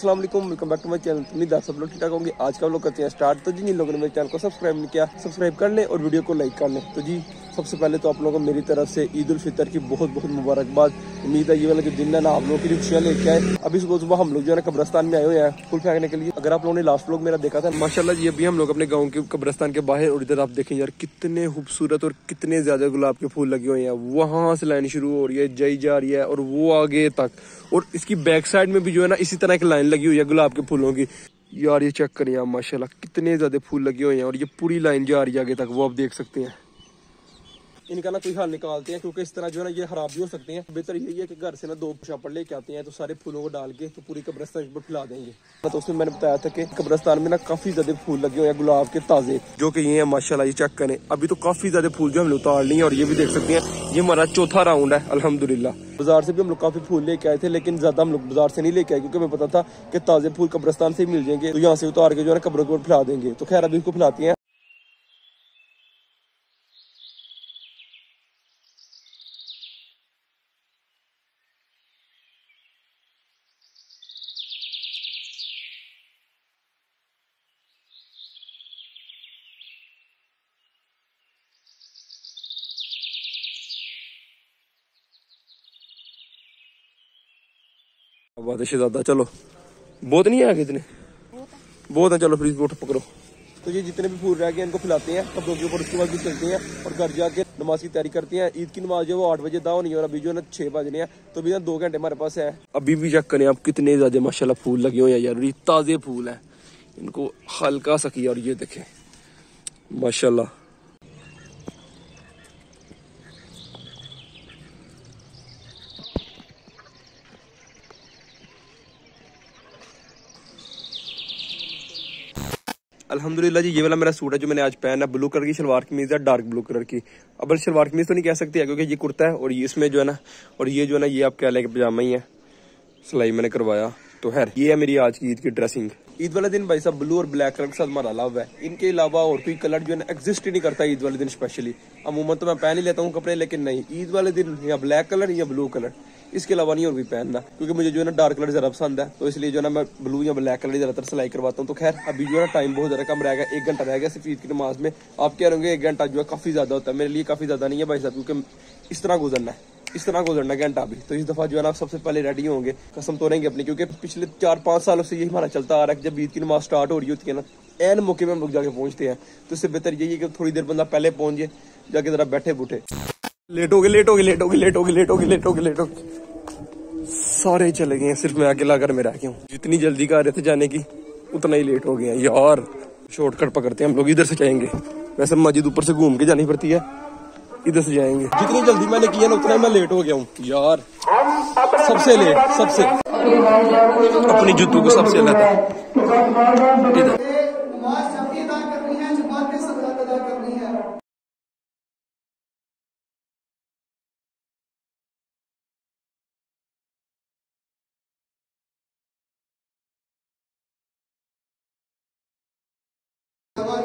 अस्सलाम वालेकुम back to my channel उम्मीद दस सब लोग ठीक ठाक होंगे। आज का लोग करते हैं स्टार्ट तो जी जिन लोगों ने मेरे चैनल को सब्सक्राइब नहीं किया सब्सक्राइब कर लें और वीडियो को लाइक कर ले। तो जी सबसे पहले तो आप लोगों को मेरी तरफ़ से ईद उल फितर की बहुत बहुत मुबारकबाद। उम्मीद है ये वाला जो दिन है ना, आप लोगों की खुशियाँ लेके आए। अभी सुबह सुबह हम लोग जो है ना कब्रस्तान में आए हुए हैं, फूल फेंकने के लिए। अगर आप लोगों ने लास्ट लोग मेरा देखा था माशाला ये भी हम लोग अपने गाँव के कब्रस्तान के बाहर और इधर आप देखें यार, कितने खूबसूरत और कितने ज़्यादा गुलाब के फूल लगे हुए हैं। वहाँ से लाइन शुरू हो रही है जई जा रही है और वो आगे तक। और इसकी बैक साइड में भी जो है ना, इसी तरह की लाइन लगी हुई है गुलाब के फूलों की। यार ये चेक करिए आप माशाल्लाह कितने ज़्यादा फूल लगे हुए हैं और ये पूरी लाइन जा रही है आगे तक, वो आप देख सकते हैं। इनका ना कोई हल निकालते हैं, क्योंकि इस तरह जो है ना ये खराब भी हो सकते हैं। बेहतर यही है कि घर से ना दो छापड़ लेके आते हैं तो सारे फूलों को डाल के तो पूरी कब्रस्तान पर फैला देंगे। तो उसमें मैंने बताया था कि कब्रस्तान में ना काफ़ी ज़्यादा फूल लगे हुए हैं, गुलाब के ताजे, जो कि ये है माशाला ये चेक करें। अभी तो काफ़ी ज़्यादा फूल जो हम लोग उतार लिए और ये भी देख सकते हैं, ये हमारा चौथा राउंड है अलहमदुल्ला बाज़ार से भी हम लोग काफ़ी फूल लेके आए थे, लेकिन ज़्यादा हम लोग बाज़ार से नहीं लेके आए, क्योंकि हमें पता था कि ताजे फूल कब्रस्तान से मिल जाएँगे। तो यहाँ से उतार के जो है कब्रों को फैला देंगे। तो खैर, अभी इसको फैलाते हैं। बहुत अच्छे दादा चलो। बहुत नहीं है कितने? बहुत है चलो फिर इसको पकड़ो। तो ये जितने भी फूल रह गए इनको खिलाते हैं कपड़ों के ऊपर उसके बाद भी चलते हैं और घर जाके नमाज़ की तैयारी करते हैं। ईद की नमाज़ जो वो आठ बजे दाव नहीं और अभी जो ना छह बजने हैं तो अभी ना दो घंटे हमारे पास है। अभी भी चेक करें आप कितने ज़्यादा माशाल्लाह फूल लगे हुए हैं यार ताजे फूल हैं। इनको हल्का सा किया और ये देखें। माशाल्लाह। अल्हम्दुलिल्लाह जी, ये वाला मेरा सूट है जो मैंने आज पहना है ब्लू कलर की शलवार कमीज है डार्क ब्लू कलर की। अब शलवार कमीज तो नहीं कह सकती है क्योंकि ये कुर्ता है और ये इसमें जो है ना, और ये जो है ना, ये आप कह लें पजामा ही है। सिलाई मैंने करवाया तो खैर, ये है मेरी आज की ईद की ड्रेसिंग ईद वाले दिन भाई साहब ब्लू और ब्लैक कलर के साथ हमारा लव है। इनके अलावा और कोई कलर जो है ना एग्जिस्ट ही नहीं करता ईद वाले दिन स्पेशली अमूमन तो मैं पहन ही लेता हूँ कपड़े, लेकिन नहीं, ईद वाले दिन या ब्लैक कलर या ब्लू कलर इसके अलावा नहीं और भी पहनना, क्योंकि मुझे जो है ना डार्क कलर ज़्यादा पसंद है तो इसलिए जो है ना मैं ब्लू या ब्लैक कलर ज़्यादातर सिलाई करवाता हूँ। तो खैर, अभी जो है ना टाइम बहुत ज़्यादा कम रह गया, एक घंटा रह गया सिर्फ़ ईद की नमाज़ में। आप कह रहे होंगे एक घंटा जो है काफ़ी ज़्यादा होता है, मेरे लिए काफ़ी ज़्यादा नहीं है भाई साहब, क्योंकि इस तरह गुजरना है, इस तरह गुजरना घंटा भी तो इस दफ़ा जो है ना सबसे पहले रेडी होंगे, कसम तोड़ेंगे अपनी, क्योंकि पिछले चार पाँच सालों से यही हमारा चलता आ रहा है जब ईद की नमाज़ स्टार्ट हो रही होती है ना एन मौके में हम लोग जाके पहुँचते हैं। तो इससे बेहतर यही है कि थोड़ी देर बंदा पहले पहुँच जाए, जाके जरा बैठे बूठे लेट हो गए लेट हो गए लेट हो गए लेट हो गए लेट हो गए लेट हो गए लेट हो गए। सारे चले गए, सिर्फ़ मैं अकेला घर में रह गया हूँ। जितनी जल्दी कर रहे थे जाने की, उतना ही लेट हो गया यार शॉर्टकट पकड़ते हैं हम लोग, इधर से जाएँगे। वैसे मस्जिद ऊपर से घूम के जानी पड़ती है, इधर से जाएँगे। जितनी जल्दी मैंने किया ना, उतना ही मैं लेट हो गया हूँ। यार, सबसे लेट सबसे। अपनी जुतों को सबसे अलग इधर।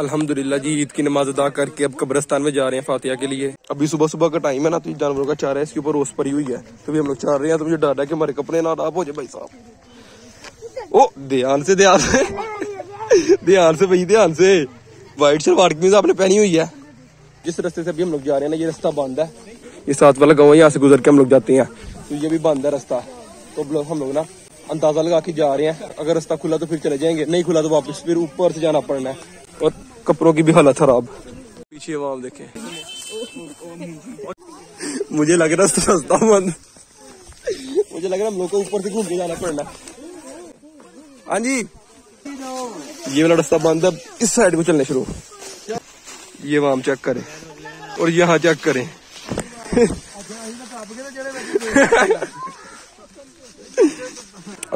अल्हम्दुलिल्लाह जी, ईद की नमाज़ अदा करके अब कब्रस्तान में जा रहे हैं फातिया के लिए। अभी सुबह सुबह का टाइम है ना तो जानवरों का चारा है इसके ऊपर रोस पड़ी हुई है। तो भी हम लोग चाह रहे हैं तो मुझे डर है कि हमारे कपड़े ना डाप हो जाए भाई साहब। ओ, ध्यान से ध्यान से। ध्यान से भाई, ध्यान से। व्हाइट शलवार कमीज आपने पहनी हुई है। जिस रास्ते से अभी हम लोग जा रहे हैं ना, ये रास्ता बंद है। ये साथ वाला गाँव है, यहाँ से गुजर के हम लोग जाते हैं। तो ये भी बंद है रास्ता। तो हम लोग ना अंदाज़ा लगा के जा रहे हैं। अगर रास्ता खुला तो फिर चले जाएँगे, नहीं खुला तो वापस फिर ऊपर से जाना पड़ना है। और कपड़ों की भी हालत खराब। पीछे आवाम देखे। मुझे लग रहा है सस्ता बंद मुझे लग रहा है हम लोग को ऊपर से घूम के जाना पड़ना। हाँ जी। ये वाला रास्ता बंद है। इस साइड को चलने शुरू। ये वाम चेक करें। और यहाँ चेक करें।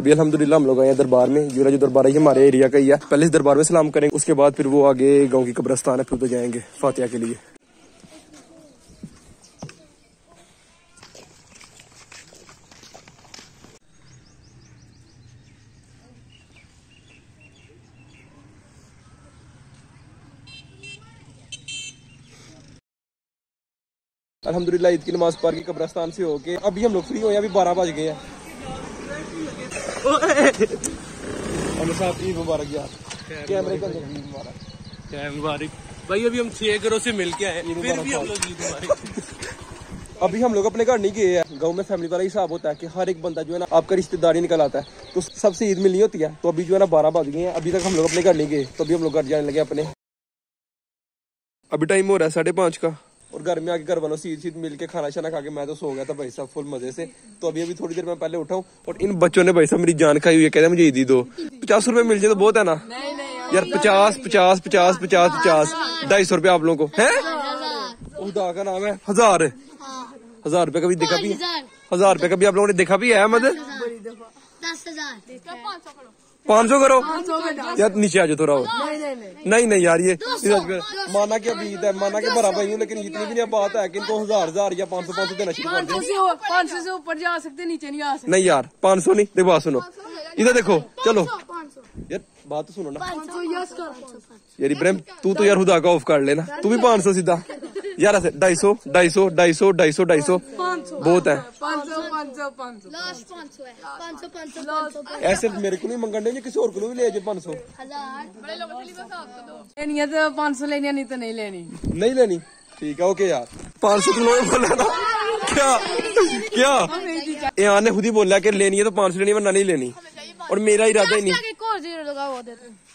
अभी अल्हम्दुलिल्लाह हम लोग आए हैं दरबार में। ये जो दरबार है हमारे एरिया का ही है। पहले इस दरबार में सलाम करेंगे उसके बाद फिर वो आगे गाँव की कब्रस्तान है फिर तो जाएँगे फातिहा के लिए। अल्हम्दुलिल्लाह ईद की नमाज़ पार के कब्रस्तान से होके अभी हम लोग फ्री हुए हैं, अभी बारह बज गए हैं। साहब ईद मुबारक यार। कैमरे का ईद मुबारक। क्या मुबारक। भाई अभी हम छह घरों से मिल के आए फिर भी हम लोग ईद मुबारक अभी हम लोग अपने घर नहीं गए हैं। गाँव में फैमिली वाला हिसाब होता है कि हर एक बंदा जो है ना आपका रिश्तेदारी निकल आता है। तो सबसे ईद मिलनी होती है। तो अभी जो है ना बारह बज गए हैं। अभी तक हम लोग अपने घर नहीं गए। तो अभी हम लोग घर जाने लगे अपने। अभी टाइम हो रहा है साढ़े पाँच का। और घर में आके घर वालों से ईद मिल के खाना शाना खा के मैं तो सो गया था भाई साहब फुल मज़े से। तो अभी अभी थोड़ी देर में पहले उठाऊं और इन बच्चों ने भाई साहब मेरी जान खाई हुई है कहते मुझे ईदी दो पचास रुपए मिल जाए तो बहुत है ना? यार पचास पचास पचास पचास पचास। ढाई सौ रुपए आप लोगों को है? खुदा का नाम है हज़ार। हज़ार रुपए का भी देखा भी है। हज़ार। रुपए का भी आप लोगों ने देखा भी है अहमद? दस हज़ार। पाँच सौ करो। यार नीचे आ जाओ थोड़ा और। नहीं नहीं यार ये माना कि अभी है माना कि भरा भाई हूँ लेकिन इतनी भी नहीं बात है कि इनको हज़ार हज़ार या पाँच सौ पाँच सौ देना शुरू पाँच सौ से ऊपर जा सकते नीचे नहीं आ सकते। नहीं यार पाँच सौ नहीं देखो बात सुनो। इधर देखो चलो। यार बात तो सुनो ना। यार इब्राहिम तू तो यार खुदा का ऑफ़ कर लेना। तू भी पाँच सौ सीधा। यार ऐसे ढाई सौ ढाई सौ ढाई सौ ढाई सौ ढाई सौ। बहुत है। सौ सौ सौ सौ है सौ सौ सौ ऐसे मेरे को नहीं मंगन दे किसी और को भी ले जाए पाँच सौ। लेनी है तो पाँच सौ लेनी नहीं तो नहीं लेनी। नहीं लेनी। ठीक है ओके यार। पाँच सौ किलो बोला क्या? क्या? ये आने खुद ही बोला कि लेनी है तो पाँच सौ लेनी वरना नहीं लेनी। और मेरा इरादा ही नहीं। लगा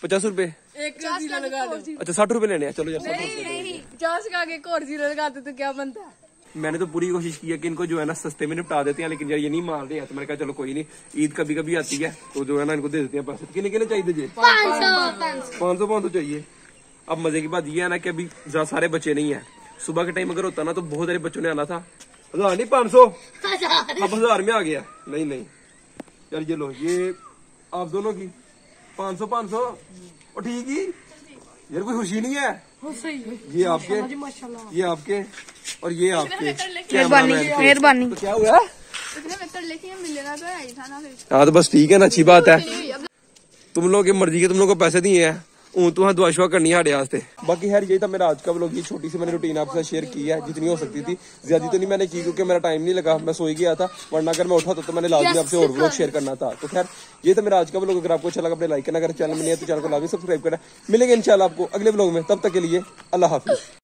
पचास रुपए। लगा अच्छा साठ रुपए लेने चलो यार साठ रुपए पचास का आगे एक और ज़ीरो लगाते तो क्या बनता है? मैंने तो पूरी कोशिश की है कि इनको जो है ना सस्ते में निपटा देते हैं लेकिन यार ये नहीं मान रहे हैं। तो मैंने कहा चलो कोई नहीं ईद कभी कभी आती है तो जो है ना इनको दे देते हैं पैसे। कितने कितने चाहिए जी पाँच सौ पाँच सौ। चाहिए। अब मज़े की बात ये है ना कि अभी ज़्यादा सारे बच्चे नहीं है। सुबह के टाइम अगर होता ना तो बहुत सारे बच्चों ने आना था। हज़ार नहीं पाँच सौ? हज़ार। अब हज़ार में आ गया। नहीं नहीं। यार ये लो ये आप दोनों की। पाँच सौ पाँच सौ। और ठीक ही? यार कोई खुशी नहीं है? ये आपके? ये आपके? और ये आपके? मेहरबानी तो क्या हुआ? हाँ तो बस ठीक है ना अच्छी बात है। तुम लोग की मर्ज़ी के तुम लोग को पैसे दिए हैं। हूँ तुम हाँ दुआ शुआ करनी है साढ़े वास्ते बाकी खैर यही था मेरा आज का ब्लॉग ये छोटी सी मैंने रूटीन आपके साथ शेयर की है जितनी हो सकती थी ज़्यादा तो नहीं मैंने की क्योंकि मेरा टाइम नहीं लगा मैं सोई गया था वरना अगर मैं उठा तो, तो मैंने लाजमी आपसे और ब्लॉग शेयर करना था तो खैर ये था मेरा आज का ब्लॉग अगर आपको अच्छा लगा अपने लाइक करना अगर चैनल में नहीं है तो चैनल को लाजमी सब्सक्राइब करना मिलेंगे इंशाल्लाह आपको अगले ब्लॉग में तब तक के लिए अल्लाह हाफिज